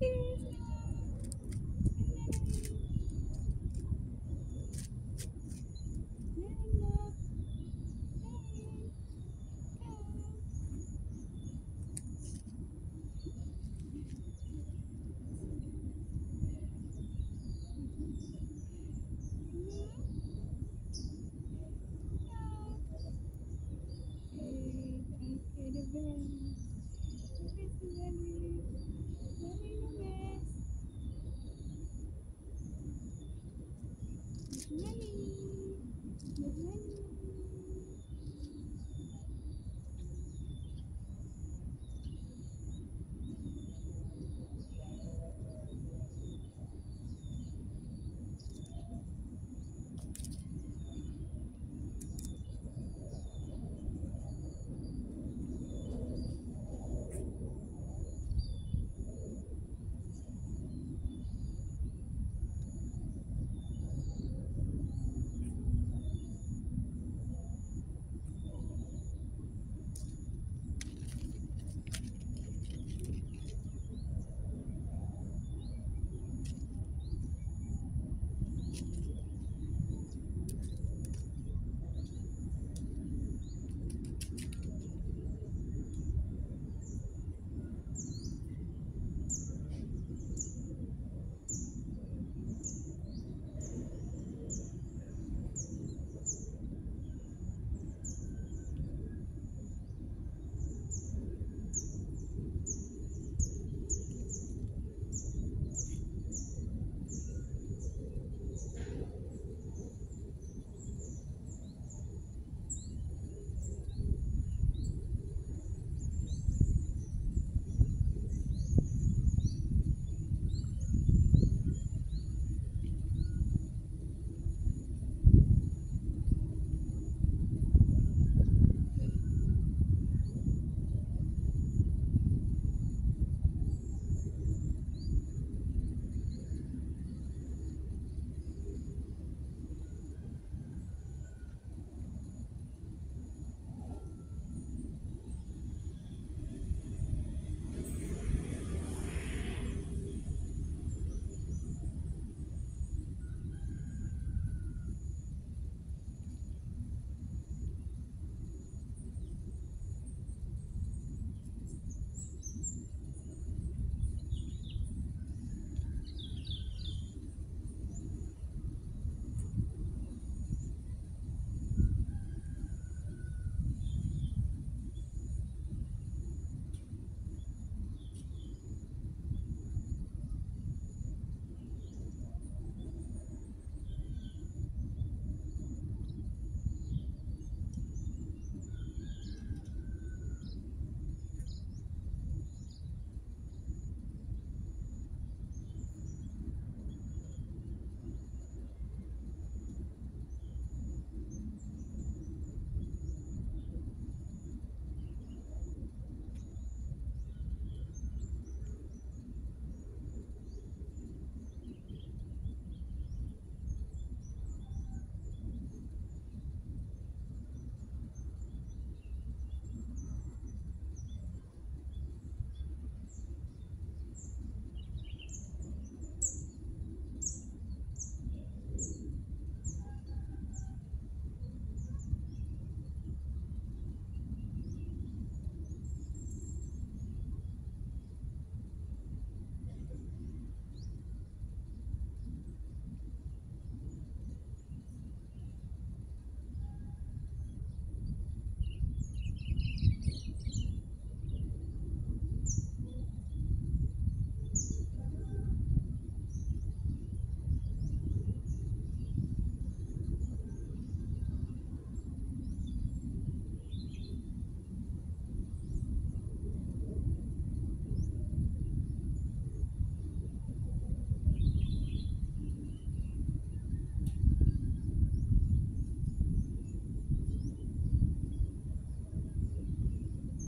Thank you. Yay!